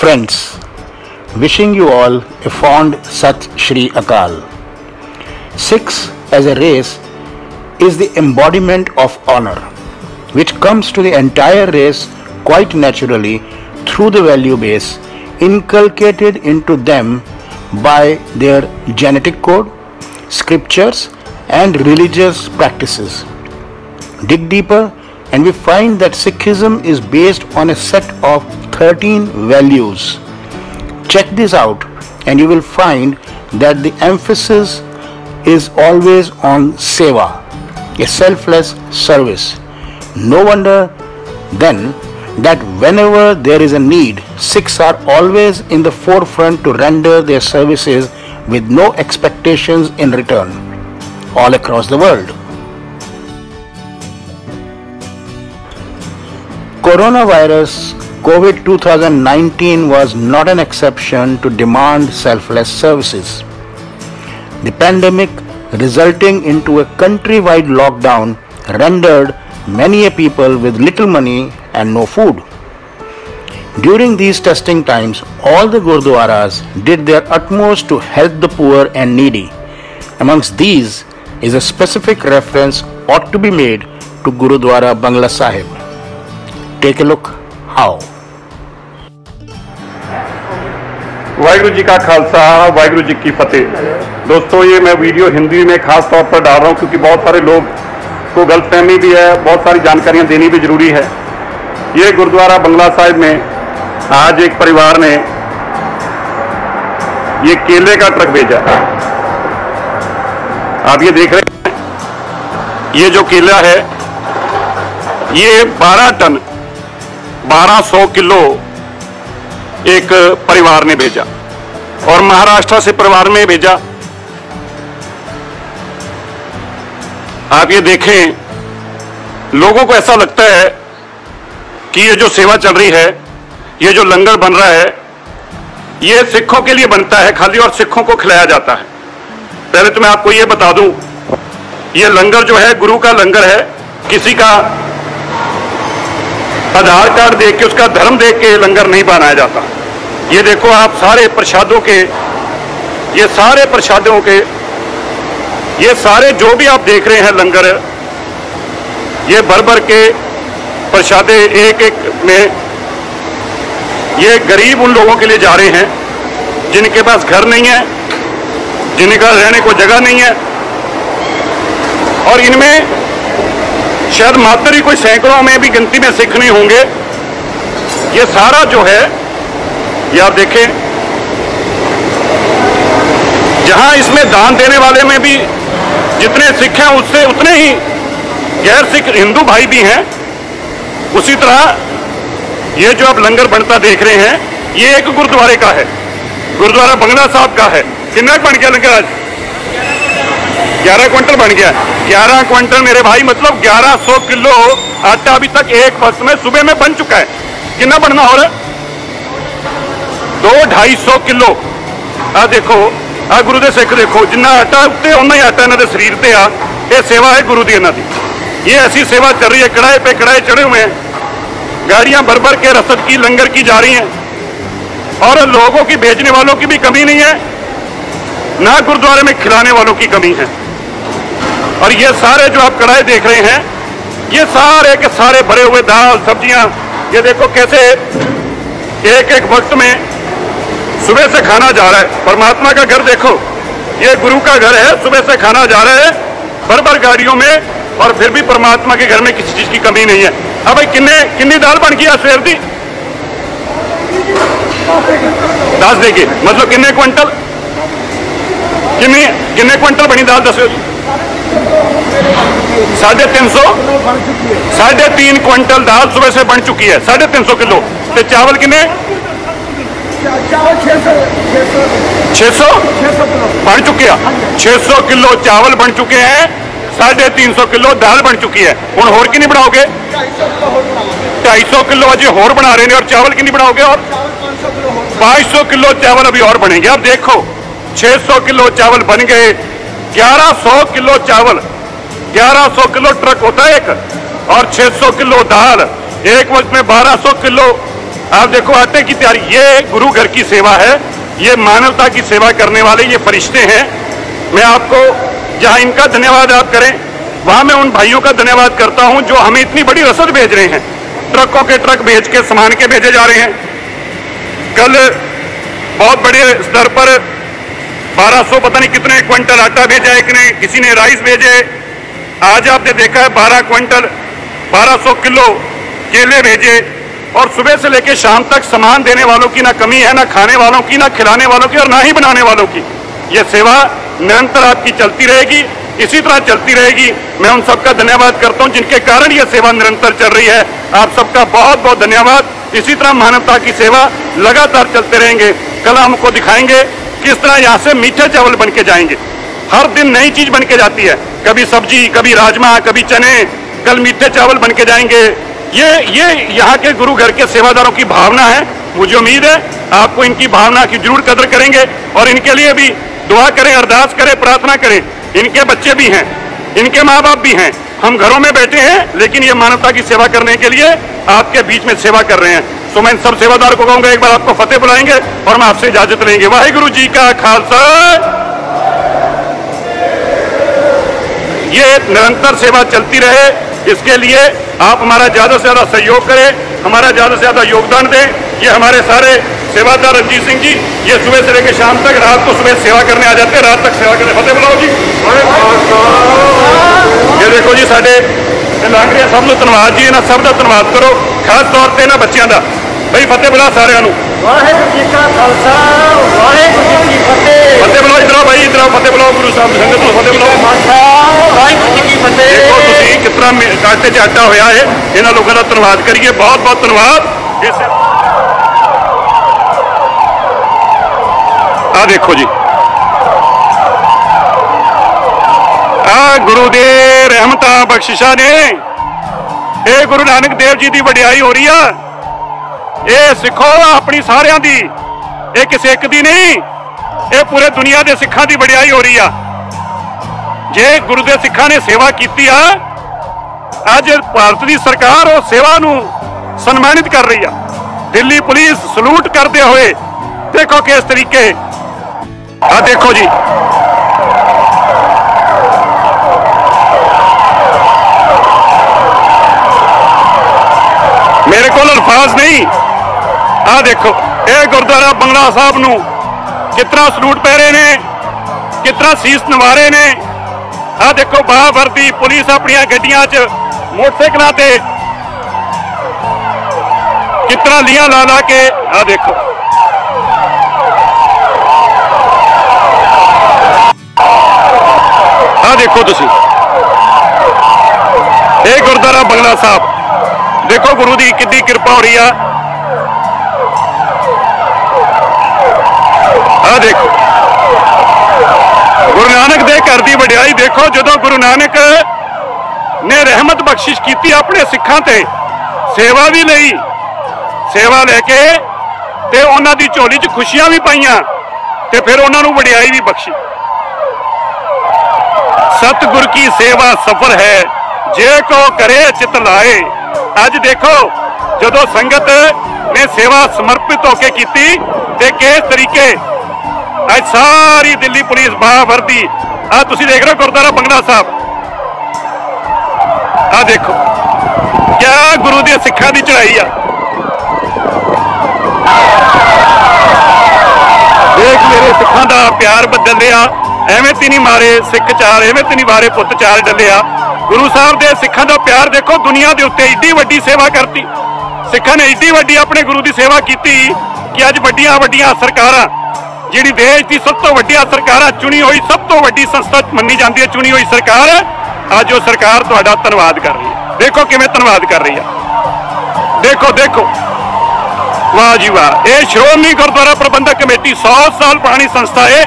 Friends, wishing you all a fond Sat Shri Akal. Six as a race is the embodiment of honor, which comes to the entire race quite naturally through the value base inculcated into them by their genetic code, scriptures, and religious practices. Dig deeper, and we find that Sikhism is based on a set of 13 values. Check this out, and you will find that the emphasis is always on seva, a selfless service. No wonder then that whenever there is a need, Sikhs are always in the forefront to render their services with no expectations in return all across the world. Coronavirus COVID 2019 was not an exception to demand selfless services. The pandemic resulting into a countrywide lockdown rendered many a people with little money and no food. During these testing times, all the Gurdwaras did their utmost to help the poor and needy. Amongst these is a specific reference ought to be made to Gurudwara Bangla Sahib. Take a look how. Waheguru ji का खालसा, वाहिगुरु जी की फतेह। दोस्तों, ये मैं video Hindi में खास तौर पर डाल रहा हूँ क्योंकि बहुत सारे लोग को गलतफहमी भी है, बहुत सारी जानकारियाँ देनी भी ज़रूरी है। ये गुरुद्वारा बंगला साहिब में आज एक परिवार ने ये केले का ट्रक भेजा। आप ये देख रहे हैं, ये जो केला है, ये 12 टन 1200 किलो एक परिवार ने भेजा और महाराष्ट्र से परिवार में भेजा। आप ये देखें, लोगों को ऐसा लगता है कि ये जो सेवा चल रही है, ये जो लंगर बन रहा है, ये सिखों के लिए बनता है, खाली और सिखों को खिलाया जाता है। पहले तो मैं आपको ये बता दूँ, ये लंगर जो है, गुरु का लंगर है, किसी का आधार कार्ड देख के, उसका धर्म देख के लंगर नहीं बनाया जाता। ये देखो आप सारे प्रसादों के, ये सारे प्रसादों के, ये सारे जो भी आप देख रहे हैं लंगर, ये भर भर के प्रसादे एक एक में, ये गरीब उन लोगों के लिए जा रहे हैं, जिनके पास घर नहीं है, जिनका रहने को जगह नहीं है, और इनमें शायद मात्र ही कोई सैकड़ों में भी गिनती में सिख नहीं होंगे। ये सारा जो है ये आप देखें। जहाँ इसमें दान देने वाले में भी जितने सिख हैं, उससे उतने ही गैर सिख हिंदू भाई भी हैं। उसी तरह ये जो आप लंगर बनता देख रहे हैं, ये एक गुरुद्वारे का है। गुरुद्वारा बंगला साहब का है। कितना बन गया लंगर आज? ग्यारह क्विंटल बन गया। ग्यारह क्विंटल मेरे भाई मतलब ग्यारह सौ किलो आटा अभी तक एक वक्त में सुबह में बन चुका है। कितना बनना हो रहा है दो ढाई सौ किलो आ देखो ਆ ਗੁਰੂ ਦੇ ਸਿੱਖ ਦੇਖੋ ਜਿੰਨਾ ਆਟਾ ਉੱਤੇ ਉਹਨਾਂ ਹੀ ਆਟਾ ਇਹਨਾਂ ਦੇ ਸਰੀਰ ਤੇ ਆ ਇਹ ਸੇਵਾ ਹੈ ਗੁਰੂ ਦੀ ਇਹਨਾਂ ਦੀ ये ऐसी सेवा चल रही है कड़ाए पे कड़ाए चढ़े हुए हैं गाड़ियां भर भर के रसद की लंगर की जा रही हैं और लोगों की भेजने वालों की भी कमी नहीं है ना गुरुद्वारे में खिलाने वालों की कमी है और ये सारे जो आप कड़ाए देख रहे हैं ये सारे के सारे भरे हुए दाल सब्जियां ये देखो कैसे एक एक वक्त में सुबह से खाना जा रहा है। परमात्मा का घर देखो। ये गुरु का घर है, सुबह से खाना जा रहा है। भर भर गाड़ियों में, और फिर भी परमात्मा के घर में किसी चीज़ की कमी नहीं है। अब भाई किन्ने, किन्नी दाल बन गई सवेर दी? दस देगी मतलब किन्ने क्विंटल? किन्नी, किन्ने क्विंटल बनी दाल, दसो साढ़े तीन सौ? साढ़े तीन क्विंटल दाल सुबह से बन चुकी है। साढ़े तीन सौ किलो। ते चावल किन्ने? छह सौ? बन चुके हैं। छह सौ किलो चावल बन चुके हैं। साढ़े तीन सौ किलो दाल बन चुकी है। हूँ होर कि नहीं बनाओगे ढाई सौ किलो अजय होर बना रहे हैं और चावल कि नहीं बनाओगे और? पाँच सौ किलो चावल अभी और बनेंगे। अब देखो, छह सौ किलो चावल बन गए। ग्यारह सौ किलो चावल। ग्यारह सौ किलो ट्रक होता है एक। और छह सौ किलो दाल। एक वक्त में बारह सौ किलो आप देखो आते की तैयारी, ये गुरु घर की सेवा है, ये मानवता की सेवा करने वाले ये फरिश्ते हैं। मैं आपको जहाँ इनका धन्यवाद आप करें, वहाँ मैं उन भाइयों का धन्यवाद करता हूँ जो हमें इतनी बड़ी रसद भेज रहे हैं। ट्रकों के ट्रक भेज के, सामान के भेजे जा रहे हैं। कल बहुत बड़े स्तर पर 1200 पता नहीं कितने क्विंटल आटा भेजा, एक ने, किसी ने राइस भेजे। आज आपने देखा है 12 क्विंटल 1200 किलो केले भेजे। और सुबह से लेकर शाम तक सामान देने वालों की ना कमी है, ना खाने वालों की, ना खिलाने वालों की और ना ही बनाने वालों की। यह सेवा निरंतर आपकी चलती रहेगी, इसी तरह चलती रहेगी। मैं उन सबका धन्यवाद करता हूँ जिनके कारण यह सेवा निरंतर चल रही है। आप सबका बहुत बहुत धन्यवाद। इसी तरह मानवता की सेवा लगातार चलते रहेंगे। कल हमको दिखाएँगे किस तरह यहाँ से मीठे चावल बन के जाएँगे। हर दिन नई चीज़ बन के जाती है। कभी सब्ज़ी, कभी राजमा, कभी चने, कल मीठे चावल बन के जाएँगे। ये ये यहाँ के गुरु घर के सेवादारों की भावना है, मुझे उम्मीद है, आपको इनकी भावना की ज़रूर कदर करेंगे और इनके लिए भी दुआ करें, अरदास करें, प्रार्थना करें। इनके बच्चे भी हैं, इनके माँ बाप भी हैं। हम घरों में बैठे हैं, लेकिन ये मानवता की सेवा करने के लिए आपके बीच में सेवा कर रहे हैं। तो मैं इन सब सेवादार को कहूँगा, एक बार आपको फतेह बुलाएँगे और मैं आपसे इजाज़त लेंगे। वाहिगुरु जी का खालसा। ये निरंतर सेवा चलती रहे, इसके लिए आप हमारा ज्यादा से ज्यादा सहयोग करें हमारा ज्यादा से ज्यादा योगदान दें ये हमारे सारे सेवादार रंजीत सिंह जी ये सुबह से लेकर शाम तक रात को सुबह सेवा करने आ जाते हैं रात तक सेवा करने फतेह बुलाओ जी ये देखो जी ਸਾਡੇ ਲਾਂਗਰੀਆ ਸਭ ਨੂੰ ਧੰਨਵਾਦ ਜੀ ਇਹਨਾਂ ਸਭ ਦਾ ਧੰਨਵਾਦ ਕਰੋ ਖਾਸ ਤੌਰ ਤੇ ਇਹਨਾਂ ਬੱਚਿਆਂ ਦਾ ਬਈ ਫਤਿਹ ਬੁਲਾ ਸਾਰਿਆਂ ਨੂੰ ਵਾਹਿਗੁਰੂ ਜੀ ਕਾ ਖਾਲਸਾ ਤਰ੍ਹਾਂ ਮੇ- ਹੋਇਆ ਹੈ। ਇਹਨਾਂ ਲੋਕਾਂ ਦਾ ਧੰਨਵਾਦ ਕਰੀਏ। ਬਹੁਤ ਬਹੁਤ ਧੰਨਵਾਦ। ਇਸ ਆ ਦੇਖੋ ਜੀ। ਆ ਗੁਰੂ ਦੇ ਰਹਿਮਤਾਂ ਬਖਸ਼ਿਸ਼ਾਂ ਨੇ। ਇਹ ਗੁਰੂ ਨਾਨਕ ਦੇਵ ਜੀ ਦੀ ਵਡਿਆਈ ਹੋ ਰਹੀ ਆ। ਇਹ ਸਿੱਖੋ ਆਪਣੀ ਸਾਰਿਆਂ ਦੀ। ਇਹ ਕਿਸੇ ਇੱਕ ਦੀ ਨਹੀਂ। ਇਹ ਪੂਰੇ ਦੁਨੀਆ ਦੇ ਸਿੱਖਾਂ ਦੀ ਵਡਿਆਈ ਹੋ ਰਹੀ ਆ। ਜੇ ਗੁਰੂ ਦੇ ਸਿੱਖਾਂ ਨੇ ਸੇਵਾ ਕੀਤੀ ਆ ਅੱਜ ਭਾਰਤ ਦੀ ਸਰਕਾਰ ਉਹ ਸੇਵਾ ਨੂੰ ਸਨਮਾਨਿਤ ਕਰ ਰਹੀ ਆ। ਦਿੱਲੀ ਪੁਲਿਸ ਸਲੂਟ ਕਰਦੇ ਹੋਏ ਦੇਖੋ ਕਿਸ ਤਰੀਕੇ। ਆ ਦੇਖੋ ਜੀ। ਮੇਰੇ ਕੋਲ ਅਲਫਾਜ਼ ਨਹੀਂ। ਆ ਦੇਖੋ, ਇਹ ਗੁਰਦੁਆਰਾ ਬੰਗਲਾ ਸਾਹਿਬ ਨੂੰ ਕਿਤਨਾ ਸਲੂਟ ਪੈ ਰਹੇ ਨੇ, ਕਿਤਨਾ ਸੀਸ ਨਵਾਰੇ ਨੇ। ਆ ਦੇਖੋ ਬਾਹ ਵਰਦੀ ਪੁਲਿਸ ਆਪਣੀਆਂ ਗੱਡੀਆਂ 'ਚ ਮੋਟਰਸਾਈਕਲਾਂ ਤੇ ਕਿਤਨਾ ਲੀਆਂ ਲਾ ਲਾ ਕੇ ਆ ਦੇਖੋ। ਆ ਦੇਖੋ ਤੁਸੀਂ। ਇਹ ਗੁਰਦੁਆਰਾ ਬੰਗਲਾ ਸਾਹਿਬ। ਦੇਖੋ ਗੁਰੂ ਦੀ ਕਿੰਨੀ ਕਿਰਪਾ ਹੋ ਰਹੀ ਆ। ਆ ਦੇਖੋ। ਗੁਰੂ ਨਾਨਕ ਦੇ ਘਰ ਦੀ ਵਡਿਆਈ ਦੇਖੋ, ਜਦੋਂ ਗੁਰੂ ਨਾਨਕ ਨੇ ਰਹਿਮਤ ਬਖਸ਼ਿਸ਼ ਕੀਤੀ ਆਪਣੇ ਸਿੱਖਾਂ ਤੇ, ਸੇਵਾ ਵੀ ਲਈ, ਸੇਵਾ ਲੈ ਕੇ ਤੇ ਉਹਨਾਂ ਦੀ ਝੋਲੀ 'ਚ ਖੁਸ਼ੀਆਂ ਵੀ ਪਾਈਆਂ ਤੇ ਫਿਰ ਉਹਨਾਂ ਨੂੰ ਵਡਿਆਈ ਵੀ ਬਖਸ਼ੀ। ਸਤਿਗੁਰ ਕੀ ਸੇਵਾ ਸਫਰ ਹੈ, ਜੇ ਕੋ ਕਰੇ ਚਿਤ ਲਾਏ। ਅੱਜ ਦੇਖੋ, ਜਦੋਂ ਸੰਗਤ ਨੇ ਸੇਵਾ ਸਮਰਪਿਤ ਹੋ ਕੇ ਕੀਤੀ ਤੇ ਕਿਸ ਤਰੀਕੇ ਅੱਜ ਸਾਰੀ ਦਿੱਲੀ ਪੁਲਿਸ ਬਾਹ ਵਰਦੀ ਆ ਤੁਸੀਂ ਦੇਖ ਰਹੇ ਹੋ ਗੁਰਦੁਆਰਾ ਬੰਗਲਾ ਸਾਹਿਬ। ਆ ਦੇਖੋ, ਕਿਆ ਗੁਰੂ ਦੀਆਂ ਸਿੱਖਾਂ ਦੀ ਚੜਾਈ ਆ। ਦੇਖ ਮੇਰੇ ਸਿੱਖਾਂ ਦਾ ਪਿਆਰ ਬਦਲ ਰਿਹਾ, ਐਵੇਂ ਤੇ ਨਹੀਂ ਮਾਰੇ ਸਿੱਖ ਚਾਰ ਐਵੇਂ ਤੇ ਨਹੀਂ ਮਾਰੇ ਪੁੱਤ ਚਾਰ ਡੱਲਿਆ। ਗੁਰੂ ਸਾਹਿਬ ਦੇ ਸਿੱਖਾਂ ਦਾ ਪਿਆਰ ਦੇਖੋ, ਦੁਨੀਆ ਦੇ ਉੱਤੇ ਏਡੀ ਵੱਡੀ ਸੇਵਾ ਕਰਤੀ। ਸਿੱਖਾਂ ਨੇ ਏਡੀ ਵੱਡੀ ਆਪਣੇ ਗੁਰੂ ਦੀ ਸੇਵਾ ਕੀਤੀ ਕਿ ਅੱਜ ਵੱਡੀਆਂ ਵੱਡੀਆਂ ਸਰਕਾਰਾਂ ਜਿਹੜੀ ਦੇਸ਼ ਦੀ ਸਭ ਤੋਂ ਵੱਡੀਆਂ ਆ ਚੁਣੀ ਹੋਈ, ਸਭ ਤੋਂ ਵੱਡੀ ਸੰਸਥਾ ਮੰਨੀ ਜਾਂਦੀ ਹੈ, ਚੁਣੀ ਹੋਈ ਸਰਕਾਰ, ਅੱਜ ਉਹ ਸਰਕਾਰ ਤੁਹਾਡਾ ਧੰਨਵਾਦ ਕਰ ਰਹੀ ਹੈ। ਦੇਖੋ ਕਿਵੇਂ ਧੰਨਵਾਦ ਕਰ ਰਹੀ ਹੈ। ਦੇਖੋ ਦੇਖੋ। ਵਾਹ ਜੀ ਵਾਹ। ਇਹ ਸ਼੍ਰੋਮਣੀ ਗੁਰਦੁਆਰਾ ਪ੍ਰਬੰਧਕ ਕਮੇਟੀ 100 ਸਾਲ ਪੁਰਾਣੀ ਸੰਸਥਾ ਹੈ।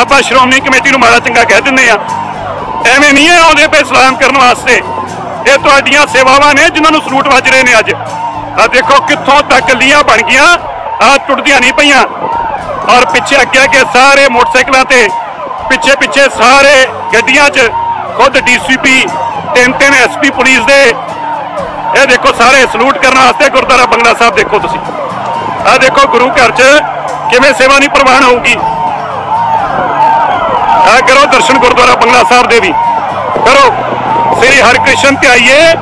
ਆਪਾਂ ਸ਼੍ਰੋਮਣੀ ਕਮੇਟੀ ਨੂੰ ਮਾੜਾ ਚੰਗਾ ਕਹਿ ਦਿੰਦੇ ਆ ਐਵੇਂ ਨਹੀਂ ਹੈ ਆਉਂਦੇ ਪਏ ਸਲਾਮ ਕਰਨ ਵਾਸਤੇ। ਇਹ ਤੁਹਾਡੀਆਂ ਸੇਵਾਵਾਂ ਨੇ ਜਿਨ੍ਹਾਂ ਨੂੰ ਸਲੂਟ ਵੱਜ ਰਹੇ ਨੇ ਅੱਜ। ਆ ਦੇਖੋ ਕਿੱਥੋਂ ਤੱਕ ਲੀਆਂ ਬਣ ਗਈਆਂ। ਆ ਟੁੱਟਦੀਆਂ ਨਹੀਂ ਪਈਆਂ। ਔਰ ਪਿੱਛੇ ਅੱਗੇ ਅੱਗੇ ਸਾਰੇ ਮੋਟਰਸਾਈਕਲਾਂ ਤੇ, ਪਿੱਛੇ ਪਿੱਛੇ ਸਾਰੇ ਗੱਡੀਆਂ 'ਚ ਖੁਦ ਡੀਸੀਪੀ, ਤਿੰਨ ਤਿੰਨ ਐਸਪੀ ਪੁਲਿਸ ਦੇ। ਇਹ ਦੇਖੋ ਸਾਰੇ ਸਲੂਟ ਕਰਨ ਵਾਸਤੇ ਗੁਰਦੁਆਰਾ ਬੰਗਲਾ ਸਾਹਿਬ ਦੇਖੋ ਤੁਸੀਂ। ਆ ਦੇਖੋ ਗੁਰੂ ਘਰ 'ਚ ਕਿਵੇਂ ਸੇਵਾ ਨਹੀਂ ਪ੍ਰਵਾਨ ਹੋਊਗੀ ਆ ਕਰੋ ਦਰਸ਼ਨ ਗੁਰਦੁਆਰਾ ਬੰਗਲਾ ਸਾਹਿਬ ਦੇ ਵੀ। ਕਰੋ। ਸ੍ਰੀ ਹਰਿਕ੍ਰਿਸ਼ਨ ਤੇ ਆਈਏ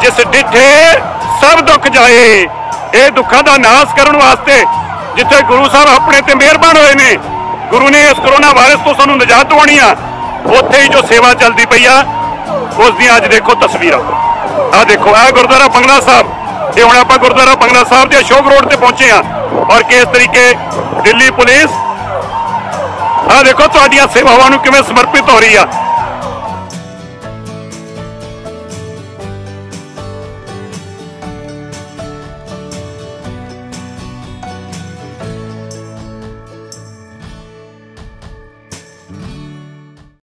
ਜਿਸ ਡਿਠੇ ਸਭ ਦੁੱਖ ਜਾਏ। ਇਹ ਦੁੱਖਾਂ ਦਾ ਨਾਸ਼ ਕਰਨ ਵਾਸਤੇ ਜਿੱਥੇ ਗੁਰੂ ਸਾਹਿਬ ਆਪਣੇ ਤੇ ਮਿਹਰਬਾਨ ਹੋਏ ਨੇ, ਗੁਰੂ ਨੇ ਇਸ ਕਰੋਨਾ ਵਾਇਰਸ ਤੋਂ ਸਾਨੂੰ ਨਿਜਾਤ ਦਿਵਾਉਣੀ ਆ, ਉੱਥੇ ਹੀ ਜੋ ਸੇਵਾ ਚੱਲਦੀ ਪਈ ਆ, ਉਸ ਦੀਆਂ ਅੱਜ ਦੇਖੋ ਤਸਵੀਰਾਂ। ਆ ਦੇਖੋ ਆ ਗੁਰਦੁਆਰਾ ਬੰਗਲਾ ਸਾਹਿਬ ਇਹ ਹੁਣ ਆਪਾਂ ਗੁਰਦੁਆਰਾ ਬੰਗਲਾ ਸਾਹਿਬ ਦੇ ਅਸ਼ੋਕ ਰੋਡ ਤੇ ਪਹੁੰਚੇ ਆ, ਔਰ ਕਿਸ ਤਰੀਕੇ ਦਿੱਲੀ ਪੁਲਿਸ ਆ ਦੇਖੋ ਤੁਹਾਡੀਆਂ ਸੇਵਾਵਾਂ ਨੂੰ ਕਿਵੇਂ ਸਮਰਪਿਤ ਹੋ ਰਹੀ ਆ।